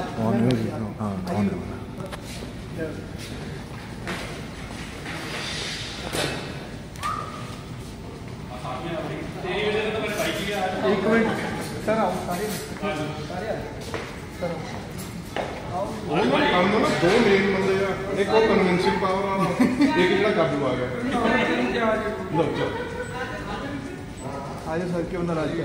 on है हाँ on है एक मिनट सर आओ सारे सारे आ सर ਉਹਨਾਂ ਦਾ ਕੰਮ ਨਾ ਦੋ ਮੇਨ ਬੰਦੇ ਆ ਇੱਕ ਉਹ ਕਨਵੈਨਸ਼ਨ ਪਾਵਰ ਵਾਲਾ ਇੱਕ ਜਿਹੜਾ ਕਾਬੂ ਆ ਗਿਆ ਲੋ ਚਲੋ आज सर के अंदर आज के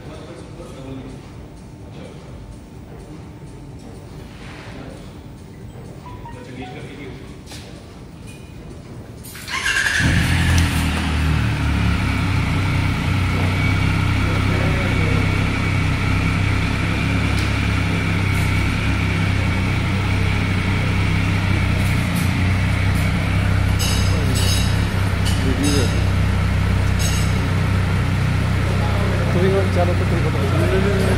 がっていることが